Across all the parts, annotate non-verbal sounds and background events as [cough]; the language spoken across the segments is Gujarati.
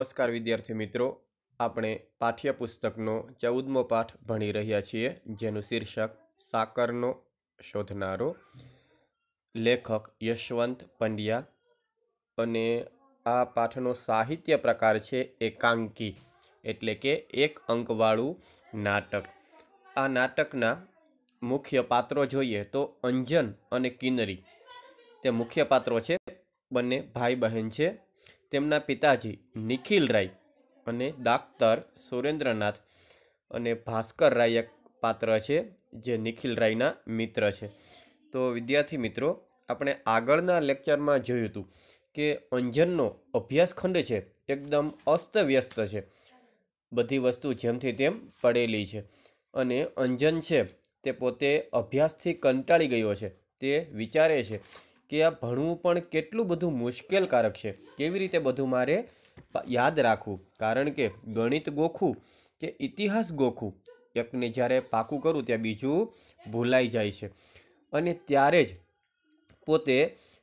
નમસ્કાર વિદ્યાર્થી મિત્રો. આપણે પાઠ્યપુસ્તકનો ચૌદમો પાઠ ભણી રહ્યા છીએ, જેનું શીર્ષક સાકરનો શોધનારો લેખક યશવંત પંડ્યા અને આ પાઠનો સાહિત્ય પ્રકાર છે એકાંકી, એટલે કે એક અંકવાળું નાટક. આ નાટકના મુખ્ય પાત્રો જોઈએ તો અંજન અને કિન્નરી. તે મુખ્ય પાત્રો છે, બંને ભાઈ બહેન છે. તેમના પિતાજી નિખિલ રાય અને ડાક્ટર સુરેન્દ્રનાથ અને ભાસ્કર રાય એક પાત્ર છે, જે નિખિલ રાયના મિત્ર છે. તો વિદ્યાર્થી મિત્રો, આપણે આગળના લેક્ચરમાં જોયું હતું કે અંજનનો અભ્યાસખંડ છે, એકદમ અસ્તવ્યસ્ત છે. બધી વસ્તુ જેમથી તેમ પડેલી છે અને અંજન છે, તે પોતે અભ્યાસથી કંટાળી ગયો છે, તે વિચારે છે કે આ ભણવું પણ કેટલું બધું મુશ્કેલકારક છે? કેવી રીતે બધું મારે યાદ રાખવું? કારણ કે ગણિત ગોખું કે ઇતિહાસ ગોખું એકને જ્યારે પાકું કરું ત્યાં બીજું ભૂલાઈ જાય છે. અને ત્યારે જ પોતે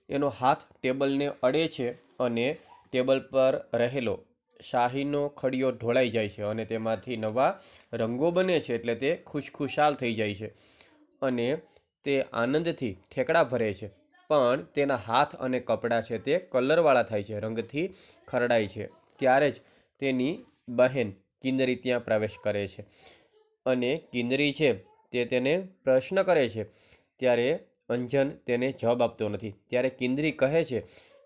એનો હાથ ટેબલને અડે છે અને ટેબલ પર રહેલો શાહીનો ખડિયો ઢોળાઈ જાય છે અને તેમાંથી નવા રંગો બને છે એટલે તે ખુશખુશાલ થઈ જાય છે અને તે આનંદથી ઠેકડા ભરે છે. પણ તેના હાથ અને કપડાં છે તે કલરવાળા થાય છે, રંગથી ખરડાય છે. ત્યારે જ તેની બહેન કિન્નરી ત્યાં પ્રવેશ કરે છે અને કિન્નરી છે તે તેને પ્રશ્ન કરે છે, ત્યારે અંજન તેને જવાબ આપતો નથી. ત્યારે કિન્દરી કહે છે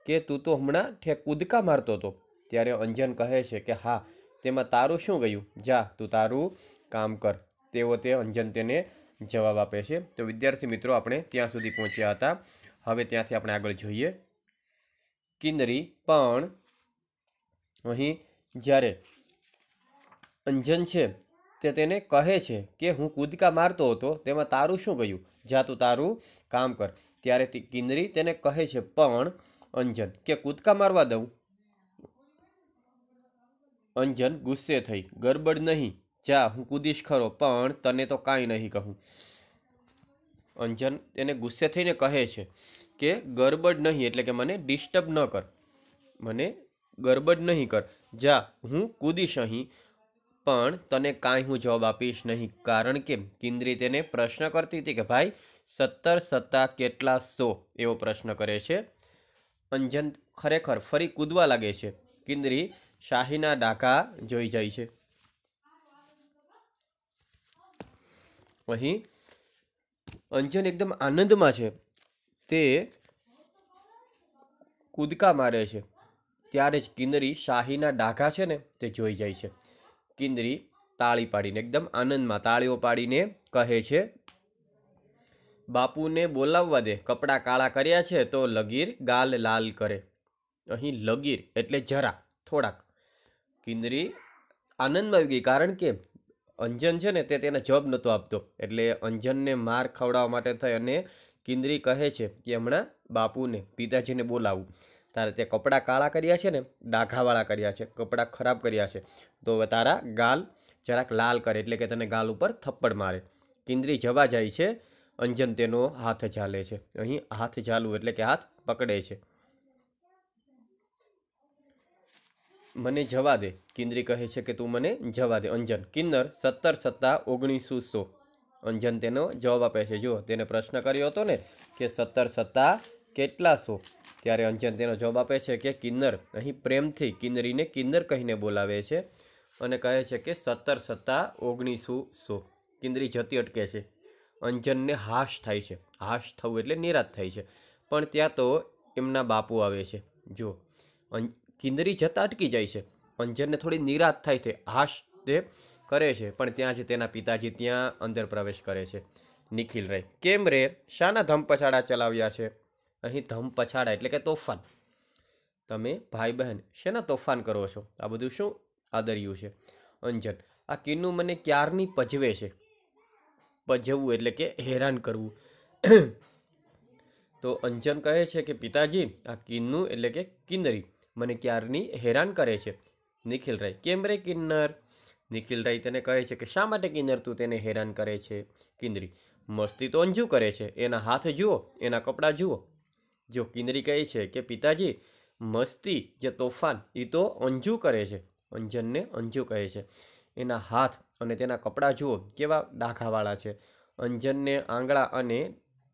કે, તું તો હમણાં ઠેક કૂદકા મારતો હતો. ત્યારે અંજન કહે છે કે, હા, તેમાં તારું શું ગયું? જા, તું તારું કામ કર. તેવો તે અંજન તેને જવાબ આપે છે. તો વિદ્યાર્થી મિત્રો, આપણે ત્યાં સુધી પહોંચ્યા હતા. હવે ત્યાંથી આપણે આગળ જોઈએ. કિન્નરી, પણ. અહીં જ્યારે અંજન છે, તે તેને કહે છે કે, હું કૂદકા મારતો હતો, તેમાં તારું શું ગયું? જા તું તારું કામ કર. ત્યારે કિન્નરી તેને કહે છે, પણ, અંજન, કે કૂદકા મારવા દઉં? અંજન ગુસ્સે થઈ, ગરબડ નહીં. જા, હું કૂદીશ ખરો, પણ તને તો કાંઈ નહીં કહું. અંજન તેને ગુસ્સે થઈને કહે છે કે ગરબડ નહીં, એટલે કે મને ડિસ્ટર્બ ન કર. મને ગરબડ નહીં કર. જા, હું કૂદીશ અહીં, પણ તને કાંઈ હું જવાબ આપીશ નહીં. કારણ કે કિન્દ્રી તેને પ્રશ્ન કરતી હતી કે, ભાઈ, સત્તર સત્તા કેટલા સો? એવો પ્રશ્ન કરે છે. અંજન ખરેખર ફરી કૂદવા લાગે છે. કિન્દ્રી શાહીના ડાકા જોઈ જાય છે. અહીં અંજન એકદમ આનંદમાં છે. તે કૂદકા મારે છે. ત્યારે જ કિન્નરી શાહીના ડાઘા છે ને, તે જોઈ જાય છે. કિન્નરી તાળી પાડીને, એકદમ આનંદમાં તાળીઓ પાડીને કહે છે, બાપુને બોલાવવા દે, કપડાં કાળા કર્યા છે તો લગીર ગાલ લાલ કરે. અહીં લગીર એટલે જરા, થોડાક. કિન્નરી આનંદમાં આવી ગઈ. કારણ કે અંજન છે ને તે તેને જવાબ નહોતો આપતો. એટલે અંજનને માર ખવડાવવા માટે થઈ અને કિન્નરી કહે છે કે હમણાં બાપુને, પિતાજીને બોલાવું. તારે તે કપડાં કાળા કર્યા છે ને, ડાઘાવાળા કર્યા છે, કપડાં ખરાબ કર્યા છે. તો હવે તારા ગાલ જરાક લાલ કરે, એટલે કે તને ગાલ ઉપર થપ્પડ મારે. કિન્નરી જવા જાય છે. અંજન તેનો હાથ ઝાલે છે. અહીં હાથ ઝાલવું એટલે કે હાથ પકડે છે. મને જવા દે. કિન્દ્રી કહે છે કે તું મને જવા દે. અંજન, કિન્નર, સત્તર સત્તા ઓગણીસો સો. અંજન તેનો જવાબ આપે છે. જો તેને પ્રશ્ન કર્યો હતો ને કે સત્તર સત્તા કેટલા સો? ત્યારે અંજન તેનો જવાબ આપે છે કે કિન્નર, અહીં પ્રેમથી કિન્નરીને કિન્નર કહીને બોલાવે છે અને કહે છે કે સત્તર સત્તા ઓગણીસો સો. કિન્દ્રી જતી અટકે છે. અંજનને હાશ થાય છે. હાશ થવું એટલે નિરાશ થાય છે. પણ ત્યાં તો એમના બાપુ આવે છે. જો કિન્નરી જતા અટકી જાય છે. અંજનને થોડી નિરાશ થાય છે, હાશ તે કરે છે. પણ ત્યાં જ તેના પિતાજી ત્યાં અંદર પ્રવેશ કરે છે. નિખિલ રે, કેમ રે? શાના ધમપછાડા ચલાવ્યા છે? અહીં ધમ પછાડા એટલે કે તોફાન. તમે ભાઈ બહેન શેના તોફાન કરો છો? આ બધું શું આદર્યું છે? અંજન, આ કિન્નું મને ક્યારની પજવે છે? પજવવું એટલે કે હેરાન કરવું. [clears throat] તો અંજન કહે છે કે, પિતાજી, આ કિન્નું એટલે કે કિન્નરી. મને ક્યારની હેરાન કરે છે? નિખિલ રાય. કેમ રે કિન્નર? નિખિલ રાય તેને કહે છે કે શા માટે કિન્નર તું તેને હેરાન કરે છે? કિન્નરી મસ્તી તો અંજુ કરે છે. એના હાથ જુઓ, એના કપડાં જુઓ. જો કિન્નરી કહે છે કે પિતાજી, મસ્તી જે તોફાન એ તો અંજુ કરે છે. અંજનને અંજુ કહે છે. એના હાથ અને તેના કપડાં જુઓ, કેવા ડાઘાવાળા છે. અંજનને આંગળા અને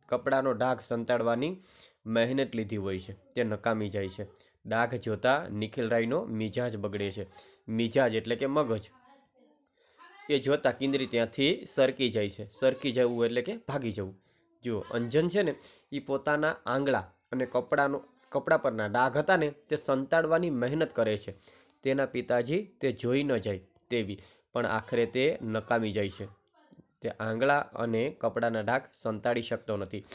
કપડાનો ડાઘ સંતાડવાની મહેનત લીધી હોય છે. તે નકામી જાય છે. ડાઘ જોતા નિખિલરાયનો મિજાજ બગડે છે. મિજાજ એટલે કે મગજ. એ જોતા કિંદરી ત્યાંથી સરકી જાય છે. સરકી જવું એટલે કે ભાગી જવું. જુઓ, અંજન છે ને એ પોતાના આંગળા અને કપડાનો, કપડા પરના ડાઘ હતા ને, તે સંતાડવાની મહેનત કરે છે. તેના પિતાજી તે જોઈ ન જાય તેવી, પણ આખરે તે નકામી જાય છે. તે આંગળા અને કપડાના ડાઘ સંતાડી શકતો નથી.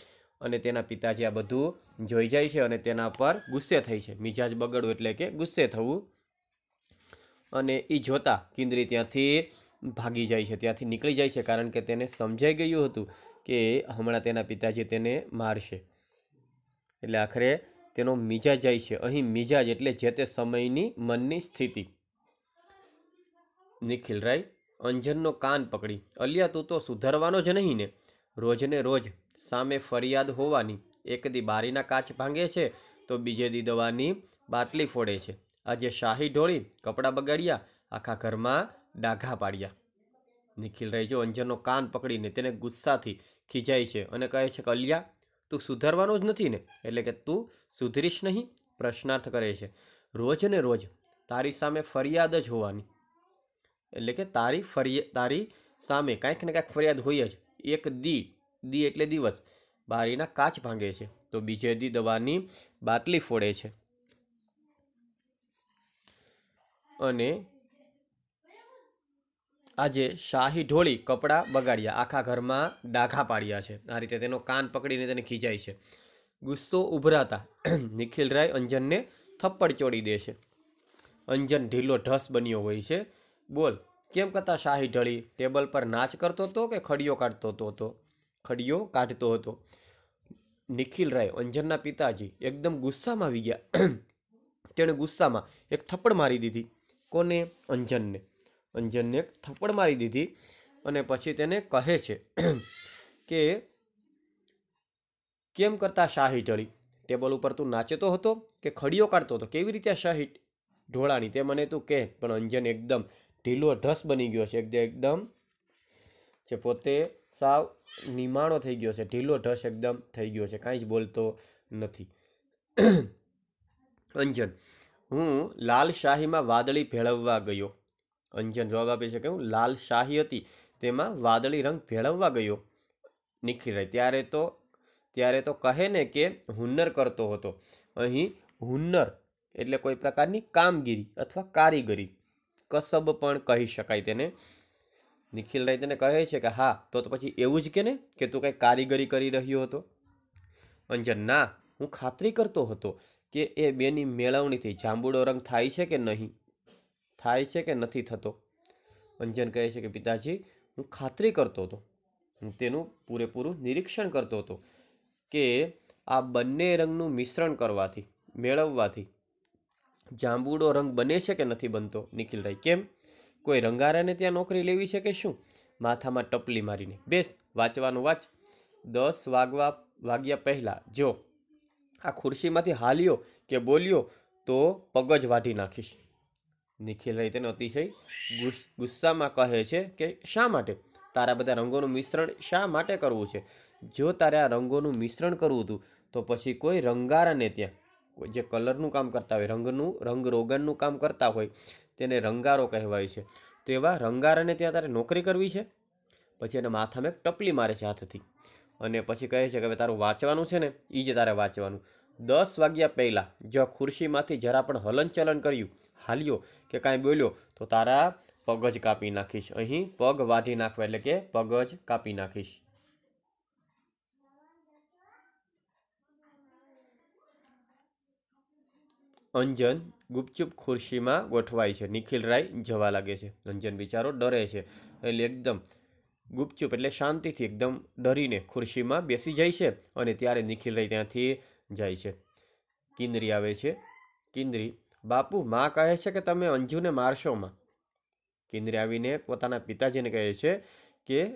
અને તેના પિતાજી આ બધું જોઈ જાય છે અને તેના પર ગુસ્સે થઈ છે. મિજાજ બગડવું એટલે કે ગુસ્સે થવું. અને એ જોતા કિંદરી ત્યાંથી ભાગી જાય છે, ત્યાંથી નીકળી જાય છે કારણ કે તેને સમજાઈ ગયું હતું કે હમણાં તેના પિતાજી તેને મારશે. એટલે આખરે તેનો મિજાજ જાય છે. અહીં મિજાજ એટલે જે તે સમયની મનની સ્થિતિ. નિખિલ રાય અંજનનો કાન પકડી. અલિયા, તું તો સુધારવાનો જ નહીં ને. રોજને રોજ સામે ફરિયાદ હોવાની. એક દી બારીના કાચ ભાંગે છે, તો બીજે દી દવાની બાટલી ફોડે છે. આજે શાહી ઢોળી, કપડાં બગાડ્યા, આખા ઘરમાં ડાઘા પાડ્યા. નિખિલ રહેજો અંજનનો કાન પકડીને તેને ગુસ્સાથી ખીજાય છે અને કહે છે કે, અલિયા, તું સુધારવાનો જ નથી ને, એટલે કે તું સુધરીશ નહીં, પ્રશ્નાર્થ કરે છે. રોજ ને રોજ તારી સામે ફરિયાદ જ હોવાની. એટલે કે તારી ફરિયા, તારી સામે કાંઈક ને કાંઈક ફરિયાદ હોય જ. એક દી દી એટલે દિવસ બારીના કાચ ભાંગે છે. તો બીજે દી દવાની બાટલી ફોડે છે. અને આજે શાહી ઢોળી, કપડાં બગાડ્યા. આખા ઘરમાં ડાઘા પાડ્યા છે. આ રીતે તેનો કાન પકડીને તેને ખીજાય છે. ગુસ્સો ઉભરાતા [clears throat] નિખિલ રાય અંજનને થપ્પડ ચોડી દે છે. અંજન ઢીલો ઢસ બન્યો હોય છે. બોલ, કેમ કરતા શાહી ઢળી? ટેબલ પર નાચ કરતો હતો કે ખડીયો કાઢતો હતો ખડીયો કાઢતો હતો. નિખિલ રાય, અંજનના પિતાજી, એકદમ ગુસ્સામાં આવી ગયા. તેણે ગુસ્સામાં એક થપ્પડ મારી દીધી. કોને? અંજનને. અંજનને એક થપ્પડ મારી દીધી અને પછી તેને કહે છે કે, કેમ કરતા શાહી ઢળી? ટેબલ ઉપર તું નાચતો હતો કે ખડીયો કાઢતો હતો? કેવી રીતે શાહી ઢોળાની તે મને તું કહે. પણ અંજન એકદમ ઢીલો ઢસ બની ગયો છે. એકદમ જે પોતે સાવ નિમાણો થઈ ગયો છે, ઢીલો ઢસ એકદમ થઈ ગયો છે, કાંઈ જ બોલતો નથી. [clears throat] અંજન, હું લાલ શાહીમાં વાદળી ભેળવવા ગયો. અંજન જવાબ આપે છે કે હું લાલ શાહી હતી, તેમાં વાદળી રંગ ભેળવવા ગયો. નિખિલ રાય ત્યારે તો ત્યારે તો કહે ને કે હુન્નર કરતો હતો. અહીં હુન્નર એટલે કોઈ પ્રકારની કામગીરી અથવા કારીગરી. કસબ પણ કહી શકાય તેને. નિખિલ રાય તેને કહે છે કે, હા, તો તો પછી એવું જ કે ને કે તું કંઈ કારીગરી કરી રહ્યો હતો? અંજન ના, હું ખાતરી કરતો હતો કે એ બેની મેળવણીથી જાંબુડો રંગ થાય છે કે નહીં? થાય છે કે નથી થતો? અંજન કહે છે કે, પિતાજી, હું ખાતરી કરતો હતો, હું તેનું પૂરેપૂરું નિરીક્ષણ કરતો હતો કે આ બંને રંગનું મિશ્રણ કરવાથી, મેળવવાથી જાંબુડો રંગ બને છે કે નથી બનતો? નિખિલરાય કેમ? કોઈ રંગારાને ત્યાં નોકરી લેવી છે કે શું? માથામાં ટપલી મારીને. બેસ, વાંચવાનું વાંચ. દસ વાગવા, વાગ્યા પહેલાં જો આ ખુરશીમાંથી હાલ્યો કે બોલ્યો તો પગ જ વાઢી નાખીશ. નિખિલ રહી તેનો અતિશય ગુસ- ગુસ્સામાં કહે છે કે શા માટે? તારા બધા રંગોનું મિશ્રણ શા માટે કરવું છે? જો તારે આ રંગોનું મિશ્રણ કરવું હતું, તો પછી કોઈ રંગારાને ત્યાં જે કલરનું કામ કરતા હોય, રંગનું રંગ રોગનનું કામ કરતા હોય તેને રંગારો કહેવાય છે. તો એવા રંગારાને ત્યાં તારે નોકરી કરવી છે? પછી એને માથામાં એક ટપલી મારે છે હાથથી. અને પછી કહે છે કે હવે તારું વાંચવાનું છે ને એ જ તારે વાંચવાનું. દસ વાગ્યા પહેલાં જો ખુરશીમાંથી જરા પણ હલનચલન કર્યું, હાલ્યો કે કાંઈ બોલ્યો, તો તારા પગ જ કાપી નાખીશ. અહીં પગ વાઢી નાખવા એટલે કે પગ જ કાપી નાખીશ. અંજન ગુપચુપ ખુરશીમાં ગોઠવાય છે. નિખિલ રાય જવા લાગે છે. અંજન બિચારો ડરે છે. એટલે એકદમ ગુપચુપ એટલે શાંતિથી એકદમ ડરીને ખુરશીમાં બેસી જાય છે અને ત્યારે નિખિલ રાય ત્યાંથી જાય છે. કિન્દ્રી આવે છે. કિન્દ્રી, બાપુ, માં કહે છે કે તમે અંજુને મારશો માં? કિન્દ્રી આવીને પોતાના પિતાજીને કહે છે કે,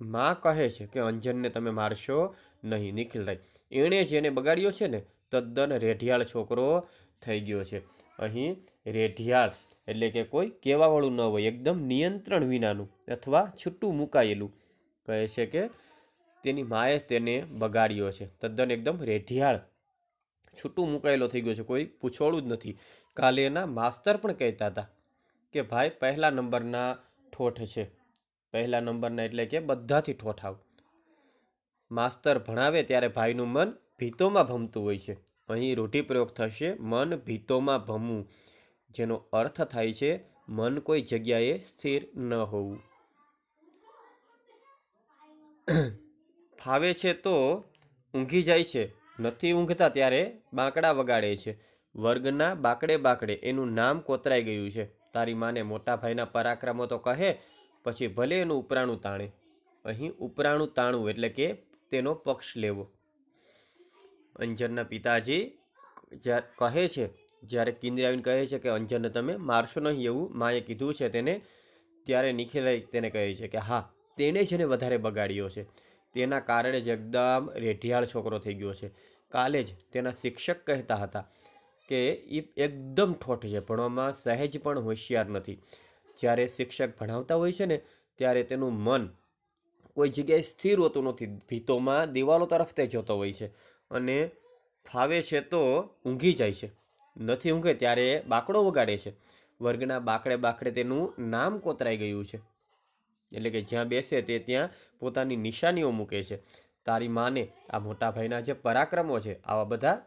માં કહે છે કે અંજનને તમે મારશો નહીં. નિખિલ રાય, એણે જેને બગાડ્યો છે ને, તદ્દન રેઢિયાળ છોકરો થઈ ગયો છે. અહીં રેઢિયાળ એટલે કે કોઈ કહેવાવાળું ન હોય, એકદમ નિયંત્રણ વિનાનું અથવા છૂટું મુકાયેલું. કહે છે કે તેની માએ તેને બગાડ્યો છે. તદ્દન એકદમ રેઢિયાળ. છૂટું મુકાયેલો થઈ ગયો છે. કોઈ પૂછોળું જ નથી. કાલે એના માસ્તર પણ કહેતા હતા કે, ભાઈ, પહેલા નંબરના ઠોઠ છે. પહેલા નંબરના એટલે કે બધાથી ઠોઠાવ માસ્તર ભણાવે ત્યારે ભાઈનું મન ભીતોમાં ભમતું હોય છે. અહીં રૂઢિપ્રયોગ થશે, મન ભીતોમાં ભમવું જેનો અર્થ થાય છે, મન કોઈ જગ્યાએ સ્થિર ન હોવું. ફાવે છે તો ઊંઘી જાય છે, નથી ઊંઘતા ત્યારે બાંકડા વગાડે છે. વર્ગના બાકડે બાકડે એનું નામ કોતરાઈ ગયું છે. તારી માને મોટા ભાઈના પરાક્રમો તો કહે, પછી ભલે એનું ઉપરાણું તાણે. અહીં ઉપરાણું તાણવું એટલે કે તેનો પક્ષ લેવો. અંજનના પિતાજી કહે છે, જ્યારે કિંદરી આવીને કહે છે કે, અંજનને તમે મારશો નહીં એવું માએ કીધું છે તેને, ત્યારે નિખિલાઈ તેને કહે છે કે, હા તેણે જ વધારે બગાડ્યો છે. તેના કારણે જ એકદમ રેઢિયાળ છોકરો થઈ ગયો છે. કાલે જ તેના શિક્ષક કહેતા હતા કે એ એકદમ ઠોઠ છે ભણવામાં સહેજ પણ હોશિયાર નથી. જ્યારે શિક્ષક ભણાવતા હોય છે ને, ત્યારે તેનું મન કોઈ જગ્યાએ સ્થિર હોતું નથી. ભીતોમાં દિવાલો તરફ તે જતો હોય છે. અને ફાવે છે તો ઊંઘી જાય છે. નથી ઊંઘે ત્યારે બાકડો વગાડે છે. વર્ગના બાકડે બાકડે તેનું નામ કોતરાઈ ગયું છે. એટલે કે જ્યાં બેસે તે ત્યાં પોતાની નિશાનીઓ મૂકે છે. તારી માને આ મોટા ભાઈના જે પરાક્રમો છે, આવા બધા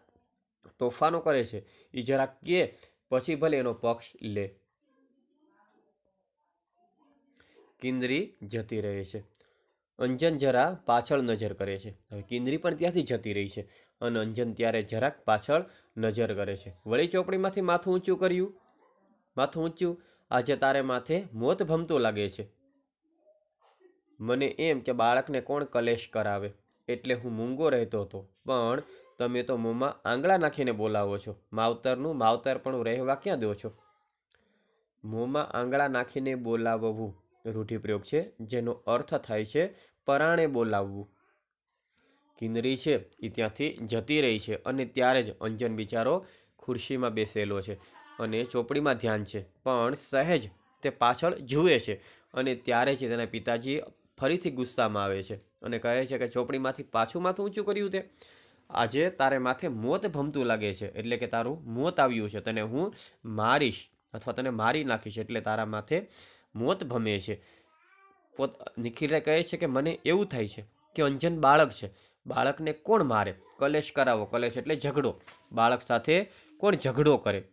તોફાનો કરે છે એ જરાક કે પછી ભલે એનો પક્ષ લે. કિંદરી જતી રહે છે. અંજન જરા પાછળ નજર કરે છે. હવે કિંદરી પણ ત્યાંથી જતી રહી છે અને અંજન ત્યારે જરાક પાછળ નજર કરે છે. વળી ચોપડીમાંથી માથું ઊંચું કર્યું. માથું ઊંચું. આજે તારે માથે મોત ભમતું લાગે છે. મને એમ કે બાળકને કોણ કલેશ કરાવે? એટલે હું મૂંગો રહેતો હતો. પણ તમે તો મોંમાં આંગળા નાખીને બોલાવો છો. માવતરનું માવતર પણ રહેવા ક્યાં દો છો? મોંમાં આંગળા નાખીને બોલાવવું રૂઢિપ્રયોગ છે, જેનો અર્થ થાય છે પરાણે બોલાવવું. કિન્નરી છે એ ત્યાંથી જતી રહી છે અને ત્યારે જ અંજન બિચારો ખુરશીમાં બેસેલો છે અને ચોપડીમાં ધ્યાન છે, પણ સહેજ તે પાછળ જુએ છે અને ત્યારે જ તેના પિતાજી ફરીથી ગુસ્સામાં આવે છે અને કહે છે કે ચોપડીમાંથી પાછું માથું ઊંચું કર્યું તે. આજે તારે માથે મોત ભમતું લાગે છે, એટલે કે તારું મોત આવ્યું છે, તને હું મારીશ અથવા તને મારી નાખીશ, એટલે તારા માથે મોત ભમે છે. પોત, નિખિલે કહે છે કે મને એવું થાય છે કે અંજન બાળક છે. બાળકને કોણ મારે? કલેશ કરાવો, કલેશ એટલે ઝઘડો. બાળક સાથે કોણ ઝઘડો કરે?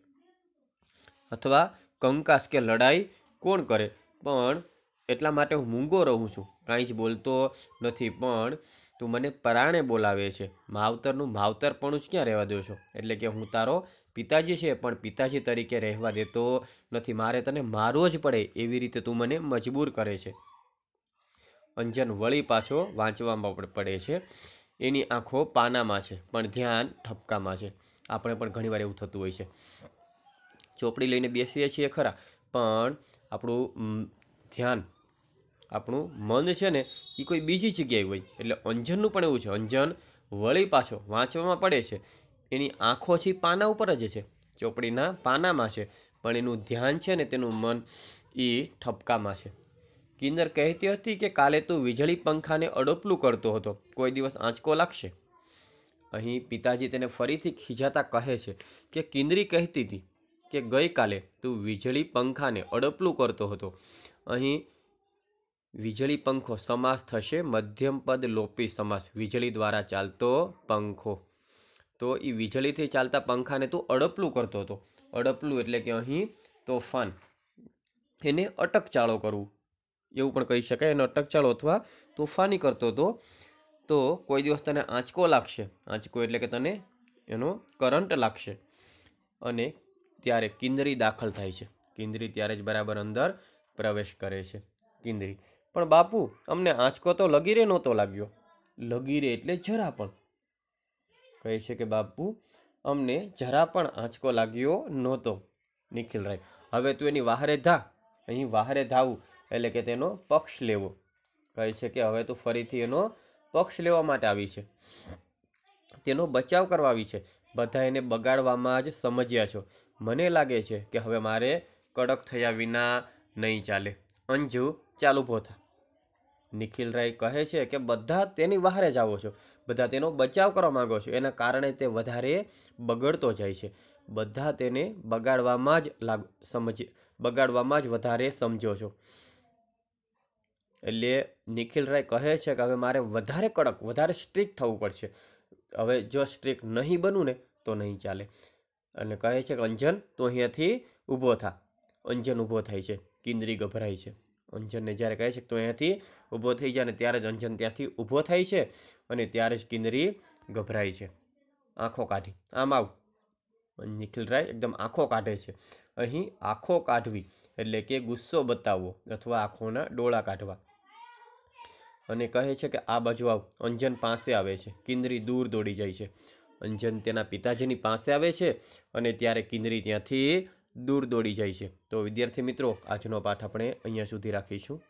અથવા કંકાસ કે લડાઈ કોણ કરે? પણ એટલા માટે હું મૂંગો રહું છું. કાંઈ જ બોલતો નથી, પણ તું મને પરાણે બોલાવે છે. માવતરનું માવતરપણું જ ક્યાં રહેવા દો છો? એટલે કે હું તારો પિતાજી છે, પણ પિતાજી તરીકે રહેવા દેતો નથી. મારે તને મારવો જ પડે એવી રીતે તું મને મજબૂર કરે છે. અંજન વળી પાછો વાંચવામાં પડે છે. એની આંખો પાનામાં છે, પણ ધ્યાન ઠપકામાં છે. આપણે પણ ઘણીવાર એવું થતું હોય છે. ચોપડી લઈને બેસીએ છીએ ખરા, પણ આપણું ધ્યાન, આપણું મન છે ને, એ કોઈ બીજી જગ્યાએ હોય. એટલે અંજનનું પણ એવું છે. અંજન વળી પાછો વાંચવામાં પડે છે. એની આંખો છે પાના ઉપર જ છે. ચોપડીના પાનામાં છે, પણ એનું ધ્યાન છે ને તેનું મન એ ઠપકામાં છે. કિન્નર કહેતી હતી કે કાલે તું વીજળી પંખાને અડોપલું કરતો હતો. કોઈ દિવસ આંચકો લાગશે. અહીં પિતાજી તેને ફરીથી ખીજાતા કહે છે કે કિન્નરી કહેતી હતી કે ગઈકાલે તું વીજળી પંખાને અડપલું કરતો હતો. અહીં વીજળી પંખો સમાસ થશે, મધ્યમ પદ લોપી સમાસ. વીજળી દ્વારા ચાલતો પંખો. તો એ વીજળીથી ચાલતા પંખાને તું અડપલું કરતો હતો. અડપલું એટલે કે અહીં તોફાન. એને અટકચાળો કરવું. એવું પણ કહી શકાય. એને અટકચાળો અથવા તોફાની કરતો હતો. તો કોઈ દિવસ તને આંચકો લાગશે. આંચકો એટલે કે તને એનો કરંટ લાગશે. અને ત્યારે કિંદરી દાખલ થાય છે. કિંદરી ત્યારે જ બરાબર અંદર પ્રવેશ કરે છે. કિંદરી. પણ બાપુ, અમને આંચકો તો લગીરે નહોતો લાગ્યો. લગીરે એટલે જરા પણ. કહે છે કે, બાપુ, અમને જરા પણ આંચકો લાગ્યો નહોતો. નિખિલ રાય, હવે તું એની વાહરે ધા અહીં વાહરે ધાવું એટલે કે તેનો પક્ષ લેવો. કહે છે કે, હવે તું ફરીથી એનો પક્ષ લેવા માટે આવી છે. તેનો બચાવ કરવા આવી છે. બધા એને બગાડવામાં જ સમજ્યા છો. મને લાગે છે કે હવે મારે કડક થયા વિના નહીં ચાલે. અંજુ, ચાલુ પોથા નિખિલ રાય કહે છે કે બધા તેની બહારે જ આવો છો. બધા તેનો બચાવ કરવા માંગો છો. એના કારણે તે વધારે બગડતો જાય છે. બધા તેને બગાડવામાં જ લાગ, સમજ, બગાડવામાં જ વધારે સમજો છો. એટલે નિખિલ રાય કહે છે કે હવે મારે વધારે કડક, વધારે સ્ટ્રિક્ટ થવું પડશે. હવે જો સ્ટ્રિક્ટ નહીં બનવું ને તો નહીં ચાલે. અને કહે છે કે અંજન, તો અહીંયાથી ઊભો થા. અંજન ઊભો થાય છે. કિન્દ્રી ગભરાય છે. અંજનને જ્યારે કહે છે તો અહીંયાથી ઊભો થઈ જાય ને ત્યારે જ અંજન ત્યાંથી ઊભો થાય છે અને ત્યારે જ કિન્નરી ગભરાય છે. આંખો કાઢી. આમ આવ. નિખિલ રાય એકદમ આંખો કાઢે છે. અહીં આંખો કાઢવી એટલે કે ગુસ્સો બતાવવો અથવા આંખોના ડોળા કાઢવા. અને કહે છે કે આ બાજુ આવ. અંજન પાસે આવે છે. કિન્દ્રી દૂર દોડી જાય છે. અંજન તેના પિતાજીની પાસે આવે છે અને ત્યારે કિન્દ્રી ત્યાંથી દૂર દોડી જાય છે. તો વિદ્યાર્થી મિત્રો આજનો પાઠ આપણે અહીંયા સુધી રાખીશું.